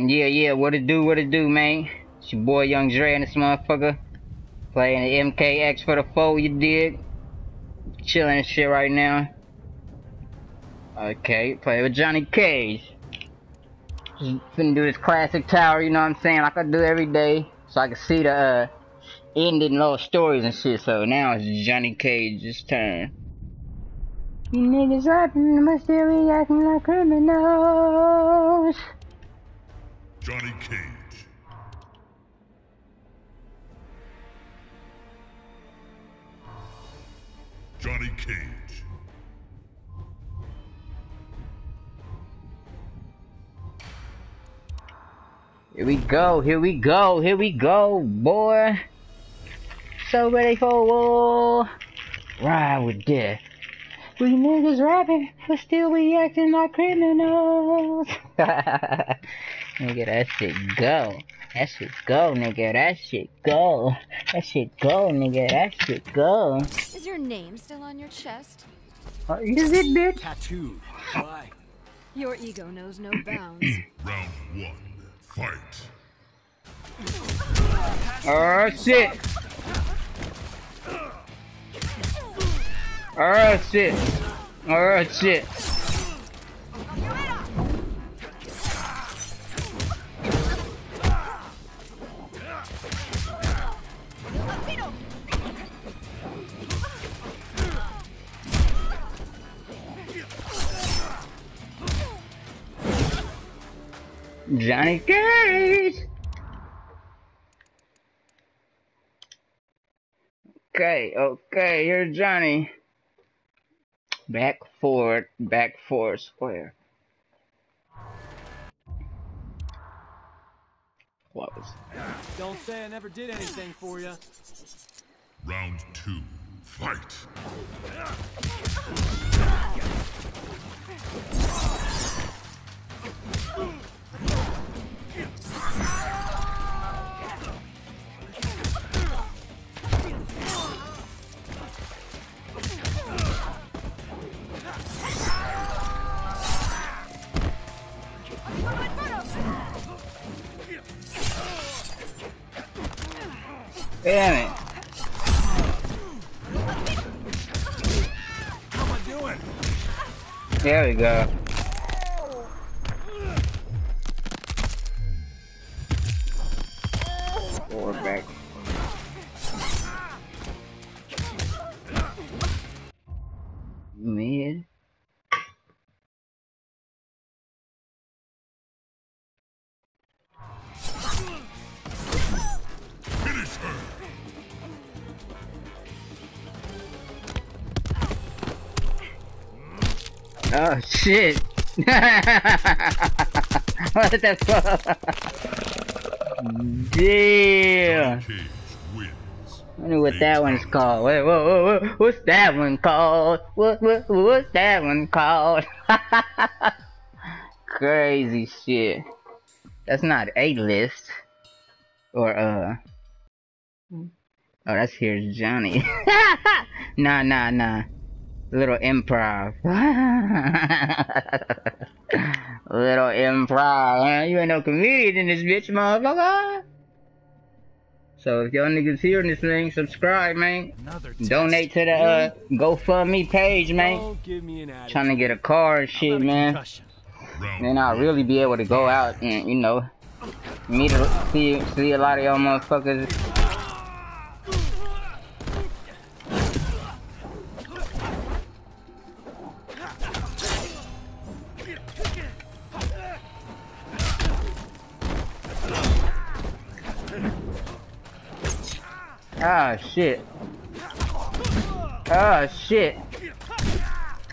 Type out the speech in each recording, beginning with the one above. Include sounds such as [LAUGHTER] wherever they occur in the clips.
Yeah, yeah, what it do, what it do, man? It's your boy Young Dre and this motherfucker. Playing the MKX for the foe, you dig? Chilling and shit right now. Okay, play with Johnny Cage. Just finna do this classic tower, you know what I'm saying? Like I do every day. So I can see the uh, ending little stories and shit. So now it's Johnny Cage's turn. You niggas rapping, be acting like criminals. Johnny Cage. Johnny Cage. Here we go, here we go, here we go, boy. So ready for war. Ride with death. We niggas rapping, but still we acting like criminals. [LAUGHS] nigga, that shit go. That shit go, nigga. That shit go. That shit go, nigga. That shit go. Is your name still on your chest? Is it, bitch? Tattooed. Why? Your ego knows no [CLEARS THROAT] bounds. Round one. Fight. Oh shit. Oh shit. Oh shit. Johnny Cage. Okay, okay, here's Johnny. Back forward, back forward, square. Close. Don't say I never did anything for you. Round two. Fight. Damn it. How am I doing? There we go. Oh shit! [LAUGHS] what the fuck? Damn! I wonder what that one's called. Wait, whoa, whoa, whoa, what's that one called? What, what, what's that one called? [LAUGHS] Crazy shit. That's not a list. Or, uh. Oh, that's here's Johnny. [LAUGHS] nah, nah, nah. Little improv. [LAUGHS] Little improv. Huh? You ain't no comedian in this bitch, motherfucker. So if y'all niggas hearing this thing, subscribe, man. Donate to the uh, GoFundMe page, man. Don't give me an attitude. Trying to get a car and shit, man. Then I'll really be able to go out and, you know, meet, a, see, see a lot of y'all motherfuckers. Ah, shit. Ah, shit.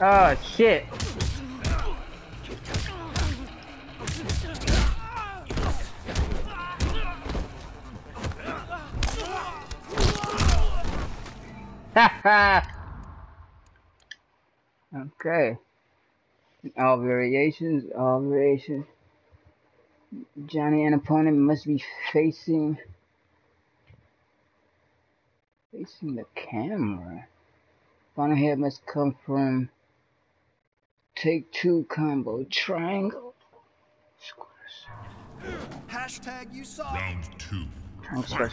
Ah, shit. Ha [LAUGHS] ha Okay. All variations, all variations. Johnny and opponent must be facing facing the camera. Final hit must come from take two combo triangle. Square Hashtag you saw. Round two. Trying to start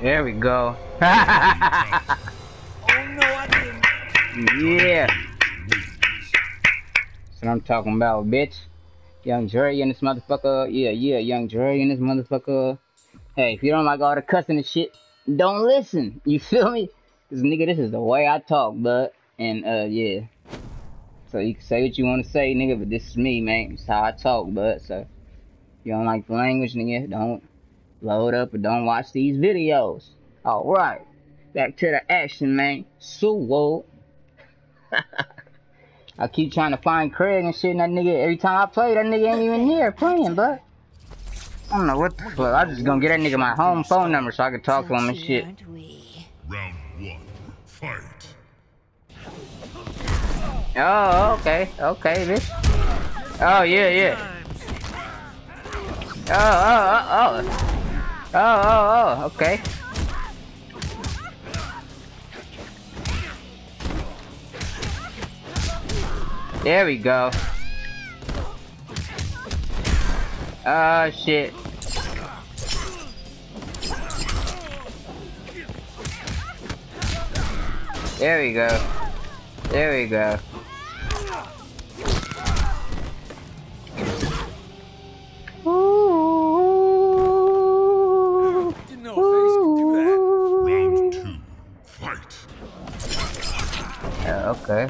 There we go. Oh no, I didn't. yeah. That's what I'm talking about, bitch. Young Dre in this motherfucker. Yeah, yeah, Young Dre in this motherfucker. Hey, if you don't like all the cussing and shit, don't listen. You feel me? Cause nigga, this is the way I talk, bud. And uh, yeah. So you can say what you want to say, nigga, but this is me, man. It's how I talk, bud. So if you don't like the language, nigga, don't load up or don't watch these videos. Alright. Back to the action, man. So whoa. [LAUGHS] I keep trying to find Craig and shit, and that nigga, every time I play, that nigga ain't even here playing, but I don't know what the fuck. I'm just gonna get that nigga my home phone number so I can talk to him and shit. Aren't we? Round one. Fight. Oh, okay, okay, bitch. Oh, yeah, yeah. Oh, oh, oh, oh. Oh, oh, oh, okay. There we go. Oh, shit. There we go. There we go. Okay.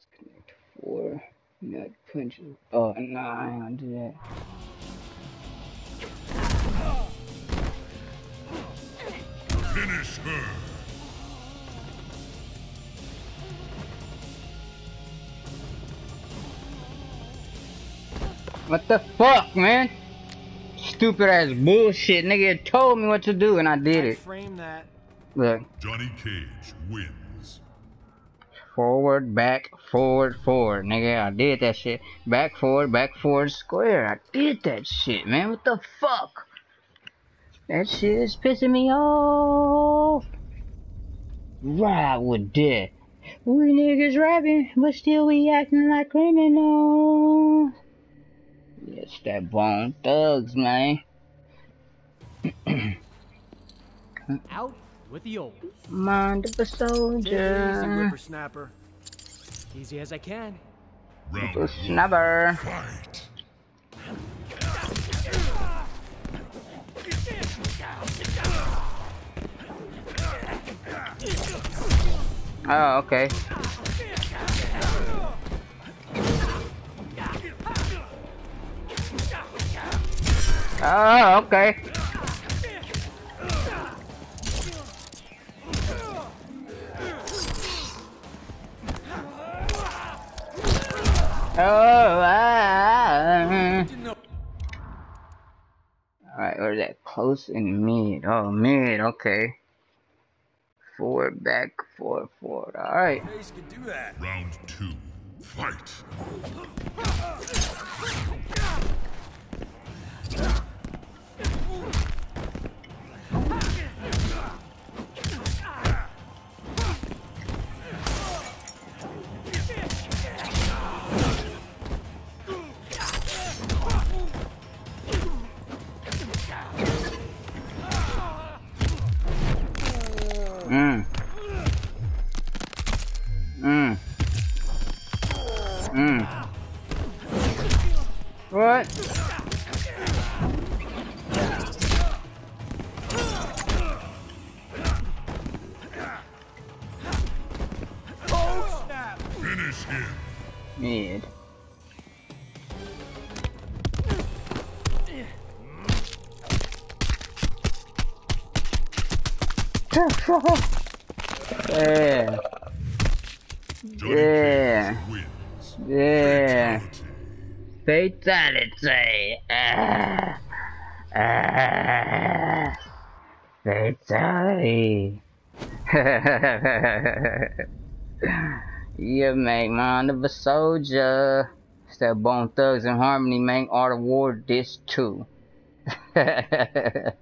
Let's connect four nut punches. Oh, nah, I ain't gonna do that. Finish her. What the fuck, man? Stupid ass bullshit. Nigga told me what to do and I did I it. frame that. Look. Johnny Cage wins. Forward, back, forward, forward. Nigga, I did that shit. Back, forward, back, forward, square. I did that shit, man. What the fuck? That shit is pissing me off. Right with that. We niggas rapping, but still we acting like criminals. Yes, that bone thugs, man. [CLEARS THROAT] Out with the old. Mind of a Take it easy, soldier. whippersnapper. Easy as I can. Round one. Snubber. Fight. Oh, okay. Oh, okay. Oh, ah. Alright, where's that close and mid? Oh, mid, okay. Four, back, forward, forward. Alright. Face could do that. Round two. Fight. [LAUGHS] Mm. Mm. What? Oh. [LAUGHS] Yeah, Johnny Yeah. Wins. yeah. Fatality. Fatality. Ah. Ah. Fatality. [LAUGHS] you make mind of a soldier. It's that Bone Thugs and Harmony make Art of War this too. [LAUGHS] yeah,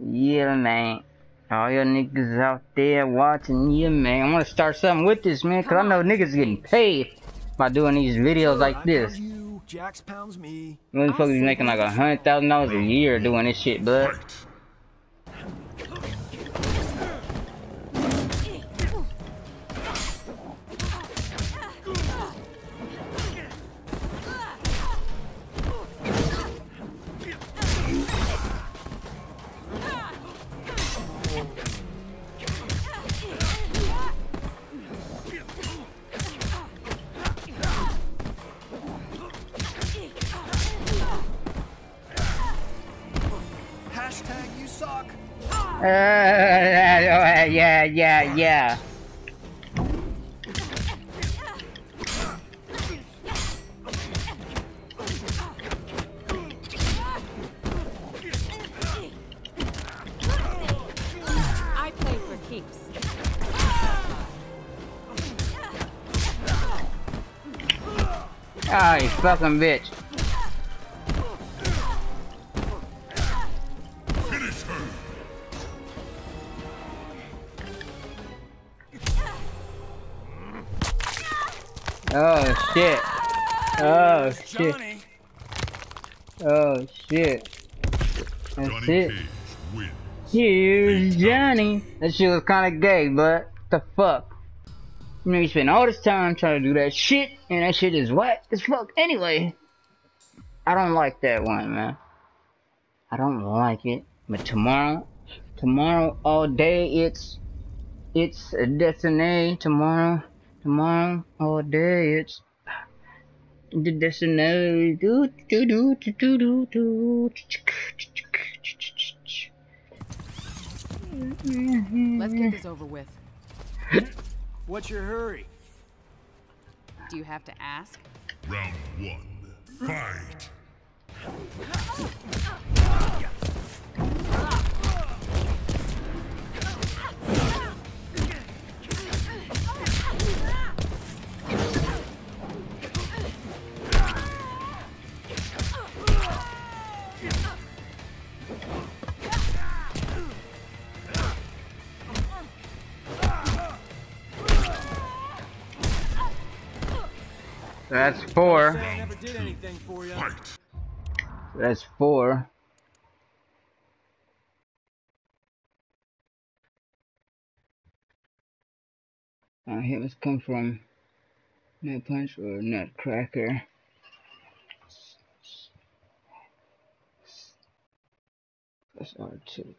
man. All your niggas out there watching, yeah, man. I want to start something with this, man, because I know niggas getting paid by doing these videos like this. you, Jax pounds me. Motherfuckers making like a hundred thousand dollars a year doing this shit, bud. Yeah, yeah, yeah. I play for keeps. Oh, you fucking bitch. Shit. Oh shit. Oh shit. That's Johnny it. Here's Johnny. That shit was kinda gay, but the fuck? You know, you spend all this time trying to do that shit, and that shit is whack as fuck anyway. I don't like that one, man. I don't like it. But tomorrow, tomorrow all day, it's, it's a destiny. Tomorrow, tomorrow all day, it's the destiny. Do do do do do do do. Let's get this over with. What's your hurry? Do you have to ask? Round one. Fight. that's four. That's four. Uh, he was come from Nut Punch or Nutcracker. Plus R2.